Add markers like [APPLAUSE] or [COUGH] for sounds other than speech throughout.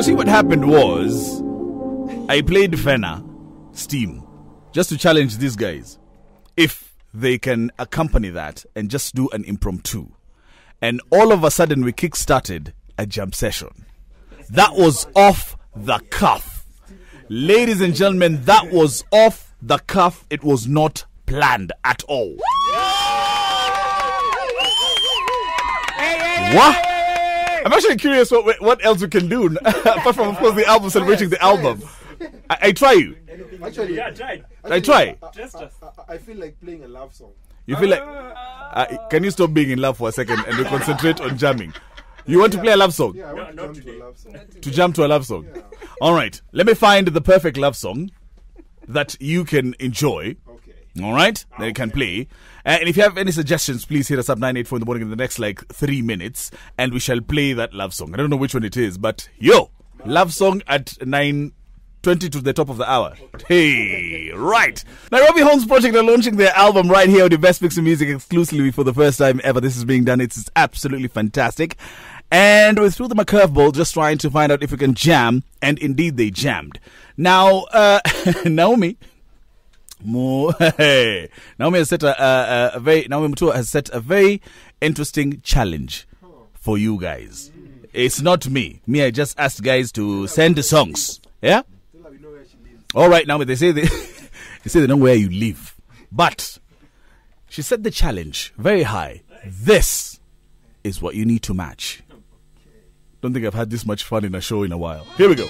So see what happened was I played Fena Steam just to challenge these guys if they can accompany that and just do an impromptu. And all of a sudden we kick-started a jump session. That was off the cuff. Ladies and gentlemen, that was off the cuff. It was not planned at all. What? [LAUGHS] I'm actually curious what what else we can do [LAUGHS] apart from of course the album celebrating the album. I, I try you. Actually, Yeah, try. I try. Just us. I, I feel like playing a love song. You feel like uh, can you stop being in love for a second and we concentrate on jamming? You want to play a love song? Yeah, I want not to jump to a love song. To jump to a love song. All right. Let me find the perfect love song that you can enjoy. Okay. All right, that you can play. Uh, and if you have any suggestions, please hit us up 984 in the morning in the next like three minutes, and we shall play that love song. I don't know which one it is, but yo, love song at 9 20 to the top of the hour. Hey, right. Nairobi Horns Project are launching their album right here on the Best Mix of Music exclusively for the first time ever. This is being done. It's, it's absolutely fantastic. And we threw them a curveball just trying to find out if we can jam, and indeed they jammed. Now, uh, [LAUGHS] Naomi, Mo, hey. Naomi has set a, a, a very Naomi Mutua has set a very interesting challenge for you guys. Hmm. It's not me. Me, I just asked guys to send songs. Yeah. Tell her we know where she lives. All right, Naomi. They say they, [LAUGHS] they say they know where you live, but she set the challenge very high. This is what you need to match. Don't think I've had this much fun in a show in a while. Here we go.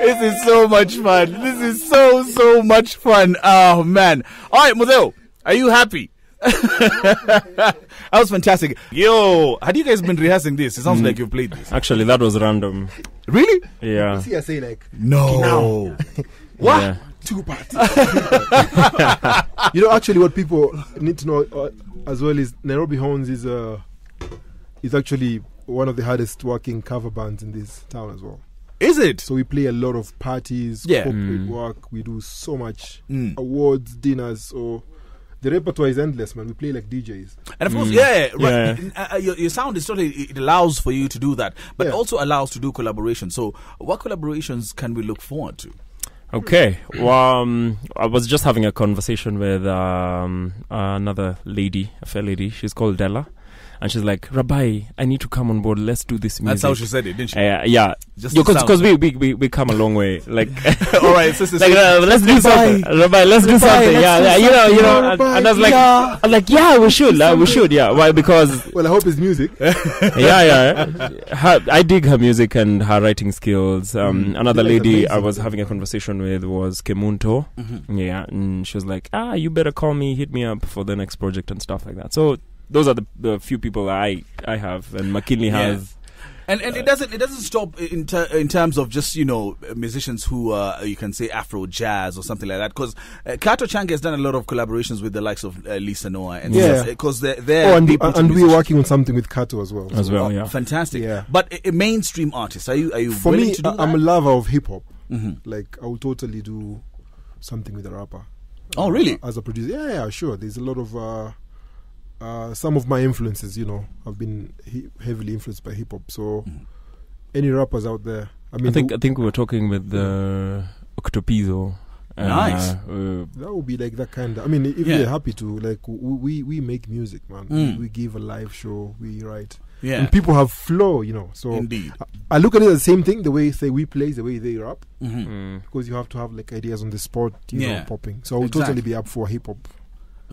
This is so much fun. This is so so much fun. Oh man! All right, Mudeo, are you happy? [LAUGHS] that was fantastic. Yo, had you guys been rehearsing this? It sounds like you've played this. Actually, that was random. Really? Yeah. See, I say like No. [LAUGHS] what? Yeah. two parts. [LAUGHS] you know, actually, what people need to know uh, as well is Nairobi Horns is uh, is actually one of the hardest working cover bands in this town as well. Is it? So we play a lot of parties, Yeah. corporate Mm. work. We do so much Mm. awards, dinners. So the repertoire is endless, man. We play like DJs. And of course, Mm. yeah, right. Yeah. Uh, your, your sound is totally it allows for you to do that, but Yeah. also allows to do collaboration. So, what collaborations can we look forward to? Okay. Well, um, I was just having a conversation with um, another lady, a fair lady. She's called Della. And she's like, Rabai, I need to come on board. Let's do this music. That's how she said it, didn't she? Uh, yeah. Just Because we, we, we, we come a long way. Like, [LAUGHS] All right, sister. [LAUGHS] like uh, let's do something. Rabai, let's do something. Yeah, yeah, you know, you know. And, and I was like, I was like, yeah, we should. Uh, we should. Yeah. Why? Because Well, I hope it's music. [LAUGHS] yeah, yeah. Her, I dig her music and her writing skills. Um, another Yeah, it's lady I was having a conversation with was Kemunto. Mhm. Yeah, and she was like, "Ah, you better call me, hit me up for the next project and stuff like that." So those are the, the few people I I have, and MacKinlay Yeah. has. And and it doesn't it doesn't stop in ter- in terms of just you know musicians who uh, you can say Afro jazz or something like that because uh, Kato Change has done a lot of collaborations with the likes of uh, Lisa Noah and Yeah. because they're, they're Oh, and, people to and we're working on something with Kato as well. As So well, Oh, yeah. fantastic. Yeah. But a, a mainstream artist, are you are you For willing me, to do I- I'm a lover of hip hop. Mhm. Like, I will totally do something with a rapper. Oh, really? As a producer, yeah, yeah, sure. There's a lot of uh, some of my influences. You know, I've been he- heavily influenced by hip hop. So, Mhm. any rappers out there? I mean, I think I think we were talking with uh, Octopizzo. Uh, Nice. uh, that would be like that kind of. I mean, if Yeah. they're happy to, like, w- we we make music, man. Mm. We, we give a live show. We write, Yeah, and people have flow. You know, so indeed. I look at it as the same thing. The way say we play, is the way they rap. Mhm. mm. because you have to have like ideas on the spot, you Yeah. know, popping. So I would Exactly. totally be up for hip hop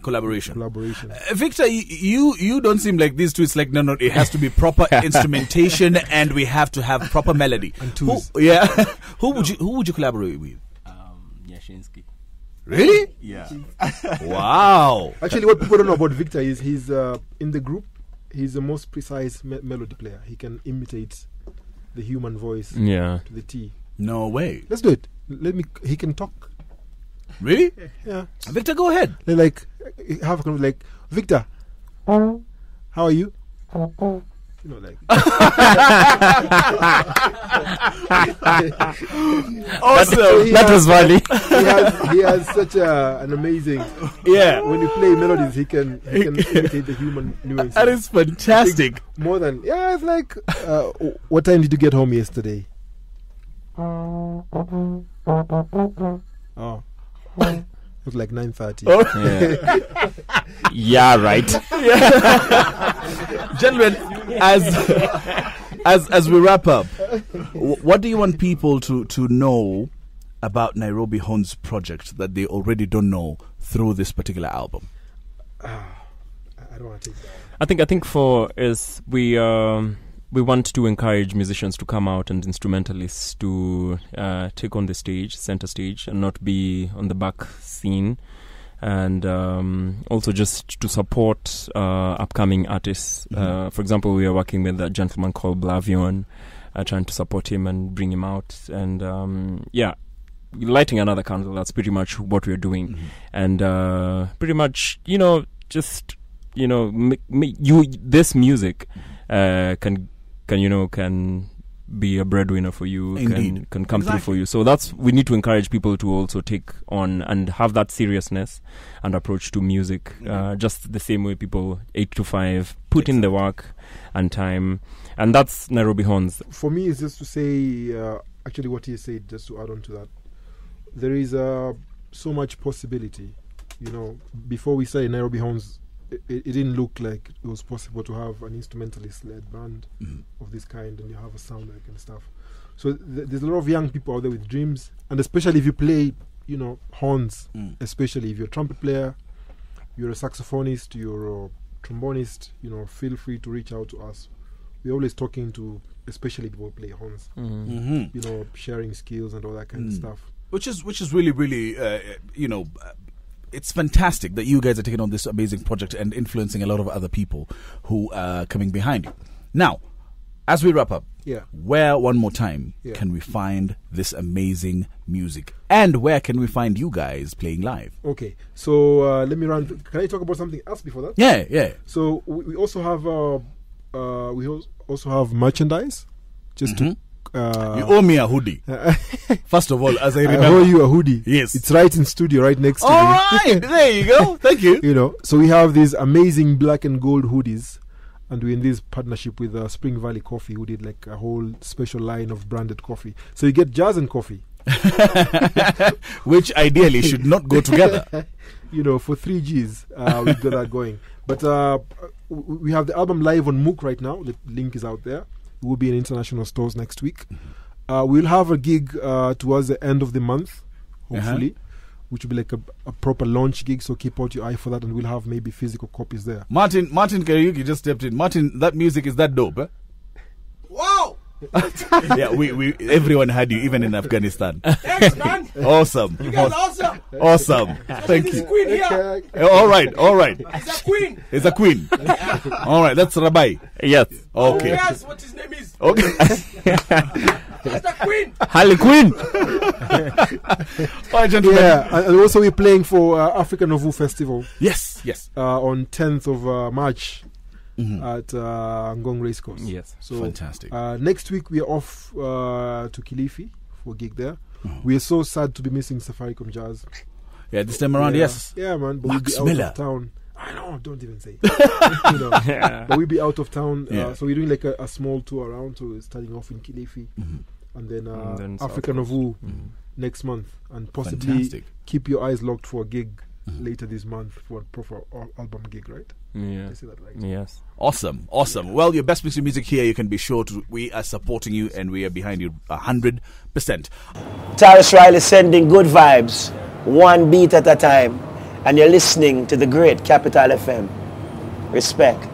Collaboration. collaboration. Uh, Victor, you, you you don't seem like these two. It's like no, no. It has to be proper [LAUGHS] instrumentation, and we have to have proper melody. And Who, [LAUGHS] yeah, [LAUGHS] who would you who would you collaborate with? Um, Yashinsky. Really? Yeah. Wow. Actually, what people don't know about Victor is he's uh, in the group. He's the most precise me- melody player. He can imitate the human voice Yeah. to the T. No way. Let's do it. Let me. He can talk. Really? Yeah. Victor, go ahead. They're like have a kind of like Victor. How are you? You know, like [LAUGHS] Awesome. That was funny. he has he has such a, an amazing. yeah. When you play melodies, he can he can [LAUGHS] imitate the human nuances. That is fantastic. More than yeah, it's like uh, what time did you get home yesterday? Oh, it [LAUGHS] was like nine thirty. yeah. [LAUGHS] yeah, right. Gentlemen, as as as we wrap up, what do you want people to to know about Nairobi Horns project that they already don't know through this particular album? I I don't want to take that. I think I think for is we um, we want to encourage musicians to come out and instrumentalists to uh, take on the stage, center stage, and not be on the back scene, and um, also just to support uh, upcoming artists. Uh, for example, we are working with a gentleman called Blavion, uh, trying to support him and bring him out, and um, yeah. Lighting another candle. That's pretty much what we're doing Mm-hmm. and uh, pretty much you know just you know m- m- you this music uh, can can you know can be a breadwinner for you can Indeed. can come through for you so that's we need to encourage people to also take on and have that seriousness and approach to music uh, Mhm. just the same way people 8 to 5 put in the work and time and that's Nairobi Horns For me, it's just to say uh, actually what he said. Just to add on to that, there is uh, so much possibility. You know, before we say Nairobi Horns, it, it didn't look like it was possible to have an instrumentalist-led band Mhm. of this kind and you have a sound like and stuff. So th- there's a lot of young people out there with dreams, and especially if you play, you know, horns, Mm. especially if you're a trumpet player, you're a saxophonist, you're a trombonist, you know, feel free to reach out to us. we're always talking to, especially people who play horns. hmm You know, sharing skills and all that kind of Mm. stuff. which is which is really really uh, you know it's fantastic that you guys are taking on this amazing project and influencing a lot of other people who are coming behind you now as we wrap up Yeah. where one more time Yeah. can we find this amazing music and where can we find you guys playing live Okay, so uh, let me run. Can I talk about something else before that? yeah yeah So we, we also have uh, uh, we also have merchandise. Just Mhm. to uh, you owe me a hoodie [LAUGHS] first of all as i I remember owe you a hoodie. Yes. it's right in studio, right next to all me. right there you go thank you [LAUGHS] you know, so we have these amazing black and gold hoodies, and we're in this partnership with uh, Spring Valley Coffee, who did like a whole special line of branded coffee. So you get jazz and coffee, [LAUGHS] which ideally should not go together you know, for three G's. Uh, we've got that going. But uh, we have the album live on Mookh right now. The link is out there. It will be in international stores next week. Uh, we'll have a gig uh, towards the end of the month, hopefully, which will be like a, a proper launch gig. So keep out your eye for that, and we'll have maybe physical copies there. martin martin karaoke just stepped in martin that music is that dope eh? Wow! [LAUGHS] yeah, we, we everyone had you, even in Afghanistan. Thanks, man. Awesome, You guys are awesome. awesome. Thank you. queen here. All right, all right. It's a queen. It's a queen. All right, that's Rabai. Yes. Okay, Yes, what his name is. okay. That's the queen. Harley Quinn. all right, gentlemen. Yeah, and and also we're playing for uh, Africa Nouveau Festival Yes, yes. uh, on 10th of uh, March Mhm. at uh, Ngong Racecourse. Yes. So Fantastic. Uh, next week we are off uh, to Kilifi for a gig there. Mm-hmm. We are so sad to be missing Safaricom Jazz. Yeah, this time around, yeah. yes. Yeah, man. But Max we'll be out Miller. of town. I know. Don't even say. it. [LAUGHS] you know, [LAUGHS] but we'll be out of town. Yeah. Uh, so we're doing like a, a small tour around. So we're starting off in Kilifi, Mhm. and then, uh, And then Africa Coast. Nouveau Mhm. next month, and possibly Fantastic. keep your eyes locked for a gig Mhm. later this month for a proper album gig, right? Yeah. I say that right. Yes. Awesome, awesome. Well, your best mix of music here. You can be sure to. We are supporting you, and we are behind you a hundred percent. Tyrus Riley sending good vibes, one beat at a time, and you're listening to the great Capital FM. Respect.